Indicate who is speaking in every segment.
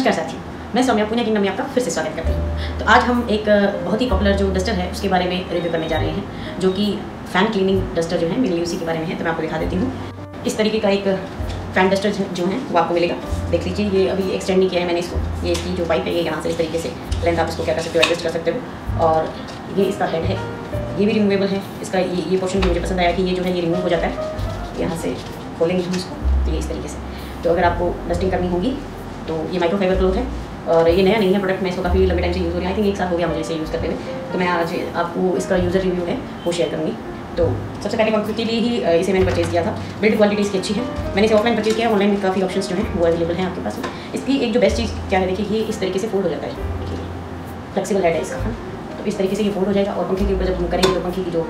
Speaker 1: नमस्कार साथियों मैं सौम्या पुणे किंगडम में आपका फिर से स्वागत करती हूँ। तो आज हम एक बहुत ही पॉपुलर जो डस्टर है, उसके बारे में रिव्यू करने जा रहे हैं, जो कि फ़ैन क्लीनिंग डस्टर जो है, मेरी उसी के बारे में है तो मैं आपको दिखा देती हूँ। इस तरीके का एक फ़ैन डस्टर जो है, वो आपको मिलेगा। देख लीजिए, ये अभी एक्सटेंड नहीं किया है मैंने इसको। ये इसकी जो पाइप है, ये यहाँ से इस तरीके से लेंथ आप इसको क्या कर सकते हो एडजस्ट कर सकते हो। और ये इसका हेड है, ये भी रिमूवेबल है। इसका ये ये पोर्शन मुझे पसंद आया कि ये जो है, ये रिमूव हो जाता है। यहाँ से खोलेंगे हम इसको तो ये इस तरीके से। तो अगर आपको डस्टिंग करनी होगी तो ये माइक्रोफाइबर क्लोथ है और ये नया नहीं है प्रोडक्ट मैं इसको काफ़ी लंबे टाइम से यूज़ हो रही है। आई थिंक एक साल हो गया मुझे इसे यूज़ करते हुए। तो मैं आज आपको इसका यूज़र रिव्यू है, वो शेयर करूँगी। तो सबसे पहले कंप्यूटर के लिए ही इसे मैंने परचेज़ किया था। बिल्ड क्वालिटी इसकी अच्छी है। मैंने इसे ऑफलाइन परचेज़ किया ऑनलाइन में काफ़ी ऑप्शन जो है, वो अवेलेबल हैं आपके पास। इसकी एक जो बेस्ट चीज़ क्या है, देखिए, ये इस तरीके से फोल्ड हो जाता है। फ्लेक्सीबल हेड है इसका तो इस तरीके से ये फोल्ड हो जाएगा और पंखे के ऊपर जब हम करेंगे तो पंखे की जो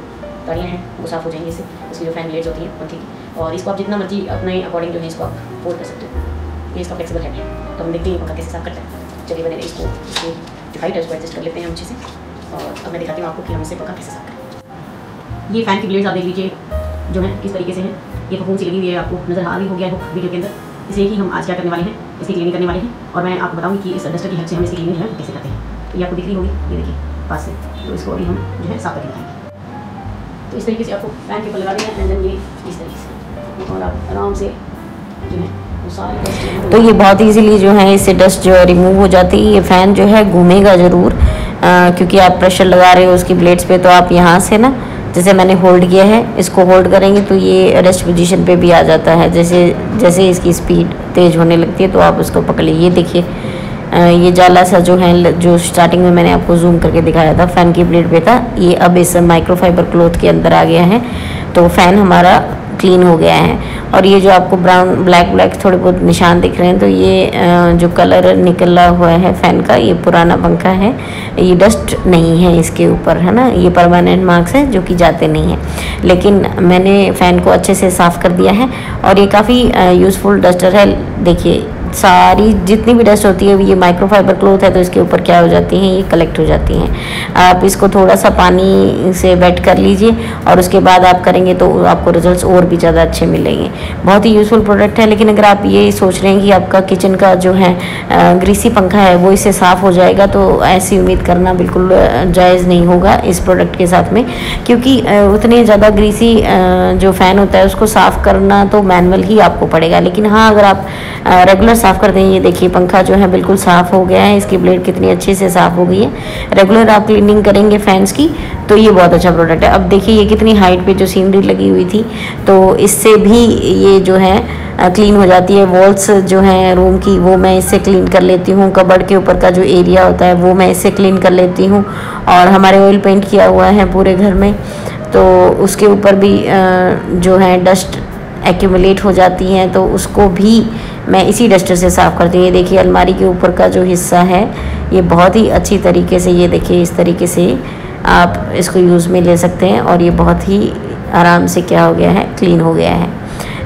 Speaker 1: ताड़ियाँ हैं, वो साफ़ हो जाएँगे इससे। उसकी जो फ़ैन ब्लेड्स होती हैं, पंखे की। और इसको आप जितना मर्ज़ी अपने अकॉर्डिंग जो है, इसको आप फोल्ड कर सकते हो। ये इसका फ्लेक्सीबल हेड है। तो हम देखते हैं पंखा कैसे साफ़ करते हैं चलिए बने इसको, इसकी जो हाइट एडजस्ट कर लेते हैं हम अच्छे से। और अब मैं दिखाती हूँ आपको कि हम इसे पंखा कैसे साफ़ करें। ये फ़ैन की ब्लेड्स आप देख लीजिए, जो है, किस तरीके से है। ये फफून सी लगी हुई है आपको, नज़र आ रही हो गया है वीडियो के अंदर। इसे ही हम आज क्या करने वाले हैं, इसकी क्लीनिंग करने वाले हैं। और मैं आपको बताऊँगी कि इस डस्टर की हेल्प से हम इसकी क्लीनिंग है, कैसे करते हैं। तो ये आपको दिख रही होगी, ये देखिए, पास से। तो इसको अभी हम जो है साफ़ करके दिखाएँगे। तो इस तरीके से आपको फ़ैन के ऊपर लगा देना एंड देन ये इस तरीके से। और आप आराम से जो है
Speaker 2: तो ये बहुत इजीली जो है, इससे डस्ट जो है रिमूव हो जाती है। ये फ़ैन जो है घूमेगा ज़रूर क्योंकि आप प्रेशर लगा रहे हो उसकी ब्लेड्स पे तो आप यहाँ से ना, जैसे मैंने होल्ड किया है, इसको होल्ड करेंगे तो ये रेस्ट पोजीशन पे भी आ जाता है। जैसे जैसे इसकी स्पीड तेज़ होने लगती है तो आप उसको पकड़ लीजिए। देखिए ये जाला सा जो है, जो स्टार्टिंग में मैंने आपको जूम करके दिखाया था फ़ैन की ब्लेड पे था, ये अब इस माइक्रोफाइबर क्लोथ के अंदर आ गया है। तो फ़ैन हमारा क्लीन हो गया है। और ये जो आपको ब्राउन ब्लैक ब्लैक थोड़े बहुत निशान दिख रहे हैं तो ये जो कलर निकला हुआ है फ़ैन का, ये पुराना पंखा है। ये डस्ट नहीं है इसके ऊपर, है ना? ये परमानेंट मार्क्स हैं जो कि जाते नहीं हैं। लेकिन मैंने फ़ैन को अच्छे से साफ़ कर दिया है और ये काफ़ी यूज़फुल डस्टर है। देखिए सारी जितनी भी डस्ट होती है, ये माइक्रोफाइबर क्लोथ है तो इसके ऊपर क्या हो जाती हैं, ये कलेक्ट हो जाती हैं। आप इसको थोड़ा सा पानी से वेट कर लीजिए और उसके बाद आप करेंगे तो आपको रिजल्ट्स और भी ज़्यादा अच्छे मिलेंगे। बहुत ही यूज़फुल प्रोडक्ट है, लेकिन अगर आप ये सोच रहे हैं कि आपका किचन का जो है ग्रीसी पंखा है, वो इससे साफ़ हो जाएगा तो ऐसी उम्मीद करना बिल्कुल जायज़ नहीं होगा इस प्रोडक्ट के साथ में। क्योंकि उतने ज़्यादा ग्रीसी जो फ़ैन होता है, उसको साफ़ करना तो मैनुअल ही आपको पड़ेगा। लेकिन हाँ अगर आप रेगुलर साफ़ कर दें। ये देखिए, पंखा जो है बिल्कुल साफ़ हो गया है। इसकी ब्लेड कितनी अच्छे से साफ़ हो गई है। रेगुलर आप क्लीनिंग करेंगे फैंस की तो ये बहुत अच्छा प्रोडक्ट है। अब देखिए, ये कितनी हाइट पे जो सीनरी लगी हुई थी। तो इससे भी ये जो है क्लीन हो जाती है। वॉल्स जो हैं रूम की, वो मैं इससे क्लीन कर लेती हूँ। कबड़ के ऊपर का जो एरिया होता है, वो मैं इससे क्लीन कर लेती हूँ। और हमारे ऑयल पेंट किया हुआ है पूरे घर में। तो उसके ऊपर भी जो है डस्ट एक्यूमुलेट हो जाती हैं तो उसको भी मैं इसी डस्टर से साफ़ करती हूँ। ये देखिए अलमारी के ऊपर का जो हिस्सा है ये बहुत ही अच्छी तरीके से ये देखिए इस तरीके से आप इसको यूज़ में ले सकते हैं और ये बहुत ही आराम से क्या हो गया है क्लीन हो गया है।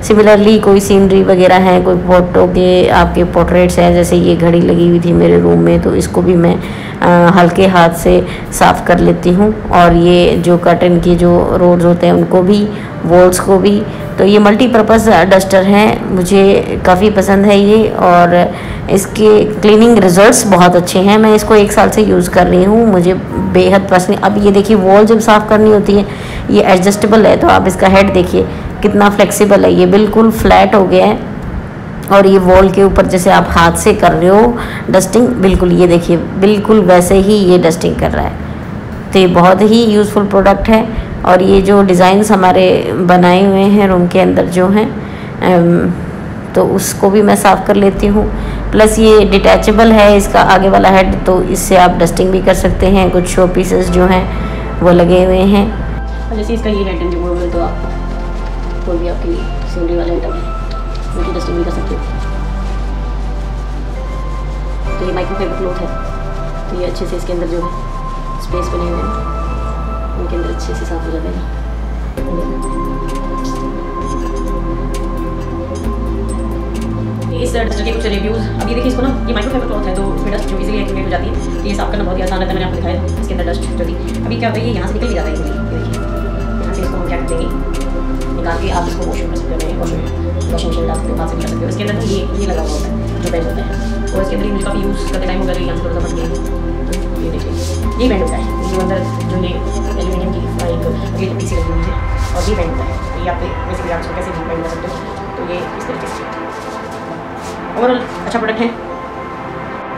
Speaker 2: सिमिलरली कोई सीनरी वगैरह है कोई फ़ोटो के आपके पोर्ट्रेट्स हैं जैसे ये घड़ी लगी हुई थी मेरे रूम में तो इसको भी मैं आ, हल्के हाथ से साफ़ कर लेती हूँ। और ये जो कर्टन के जो रोड्स होते हैं उनको भी वॉल्स को भी तो ये मल्टीपर्पज़ डस्टर हैं। मुझे काफ़ी पसंद है ये और इसके क्लीनिंग रिजल्ट्स बहुत अच्छे हैं। मैं इसको एक साल से यूज़ कर रही हूँ। मुझे बेहद पसंद अब ये देखिए वॉल जब साफ़ करनी होती है, ये एडजस्टेबल है तो आप इसका हेड देखिए, कितना फ्लेक्सिबल है। ये बिल्कुल फ्लैट हो गया है और ये वॉल के ऊपर जैसे आप हाथ से कर रहे हो डस्टिंग बिल्कुल ये देखिए, बिल्कुल वैसे ही ये डस्टिंग कर रहा है। तो ये बहुत ही यूज़फुल प्रोडक्ट है और ये जो डिज़ाइंस हमारे बनाए हुए हैं रूम के अंदर जो हैं तो उसको भी मैं साफ़ कर लेती हूँ। प्लस ये डिटैचेबल है, इसका आगे वाला हेड तो इससे आप डस्टिंग भी कर सकते हैं, कुछ शो पीसेस जो हैं, वो लगे हुए हैं।
Speaker 1: तो तो ये माइक्रोफाइबर क्लोथ है तो ये अच्छे से इसके अंदर जो है स्पेस बने हुए हैं उनके अंदर अच्छे से साफ़ हो है इस डस्टर के कुछ रिव्यूज़ ये देखिए इसको ना, ये माइक्रोफाइबर क्लॉथ है तो इसमें डस्ट जो इजीली एक्यूमुलेट हो जाती है तो ये साफ़ करना बहुत ही आसान रहता है, मैंने आपको दिखाया इसके अंदर डस्ट जो थी अभी क्या होता है, ये यहाँ से निकल ही जाता है, ये देखिए। यहाँ से इसको हम क्या कर देंगे निकाल के आप इसको वॉशरूम कर सकते हैं वॉशरूम वॉशिंग मशीन डाल सकते हो से कर सकते हो। इसके अंदर ये ये लगा हुआ होता है, जो बैंड होता है। और इसके अंदर मुझे काफ़ी यूज़ करते टाइम वगैरह यहाँ से थोड़ा सा बन गया। ये देखिए ये बैंड होता है जो अंदर जो ये एल्यूमिनियम की एक ये पीसी लगी हुई है और ये बैंड होता है तो ये आप बेसिकली आप इसको कैसे भी बैंड कर सकते हो तो ये इस तरीके से ओवरऑल अच्छा प्रोडक्ट है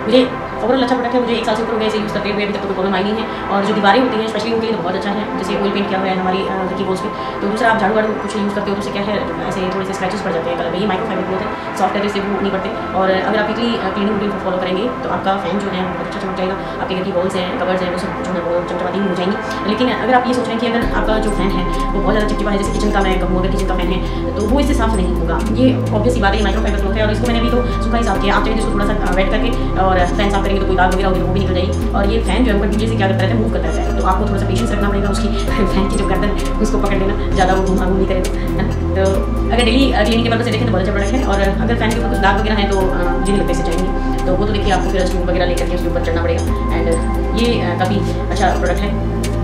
Speaker 1: मुझे ओवरऑल अच्छा प्रोडक्ट है, मुझे एक साल से ऊपर हो गया, इसे यूज़ करते हुए अभी तक तो कोई प्रॉब्लम आई नहीं है। और जो दीवारें होती हैं स्पेशली उनके लिए तो बहुत अच्छा है, जैसे ऑयल पेंट किया हुआ है हमारी की बोल्स पे। तो दूसरा, आप झाड़ू वाड़ू कुछ यूज़ करते हो तो उससे क्या है, ऐसे थोड़े से स्क्रैचेस पड़ जाते हैं कलर में। माइक्रो फाइबर क्लोथ है सॉफ्ट है से वो नहीं पड़ते और अगर आप वीकली क्लीनिंग रूटीन फॉलो करेंगे तो आपका फ़ैन जो है बहुत अच्छा चमक जाएगा। आपके घर की वॉल्स हैं कवर्स हैं, वो सब जो है, वो चमचमाती हो जाएँगी। लेकिन अगर आप ये सोच रहे हैं कि अगर आपका जो फ़ैन है, वो बहुत ज़्यादा चिपचिपा है, जैसे किचन का मैं कहूँ अगर किचन का फ़ैन है तो वो इससे साफ़ नहीं होगा। ये ऑब्वियसली बात है माइक्रो फाइबर क्लोथ है, और इसको मैंने भी तो सूखा ही साफ़ किया। आप चाहिए इसको थोड़ा सा वेट करके, और फ़ैन साफ़ करेंगे तो कोई दाग वगैरह होगी तो वो भी निकल जाएगी। और ये फ़ैन जो है कंटिन्यूसली से क्या करता है मूव करता रहता है। तो आपको थोड़ा सा पेशेंस रखना पड़ेगा, उसकी फ़ैन की जो गर्दन उसको पकड़ लेना, ज़्यादा वो घुमा घूम करे तो अगर डेली क्लिनिक के पर्पज से देखें तो बहुत अच्छा प्रोडक्ट है। और अगर फ़ैन के ऊपर दाग वगैरह है तो जिन लगते से जाएँगे तो वो तो देखिए, आपको फिर स्टूल वगैरह लेकर के उसके ऊपर चढ़ना पड़ेगा। एंड ये काफ़ी अच्छा प्रोडक्ट है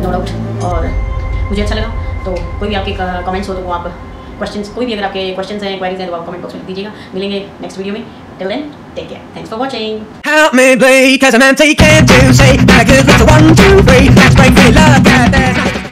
Speaker 1: नो डाउट और मुझे अच्छा लगा। तो कोई भी आपके कमेंट्स हो तो वो आप क्वेश्चंस कोई भी अगर आपके क्वेश्चंस हैं इंक्वायरीज हैं तो आप कमेंट बॉक्स में लिख दीजिएगा। मिलेंगे नेक्स्ट वीडियो में। take care. Thanks for watching.
Speaker 3: Help me please, cause I'm empty, can't you see? One, two, three.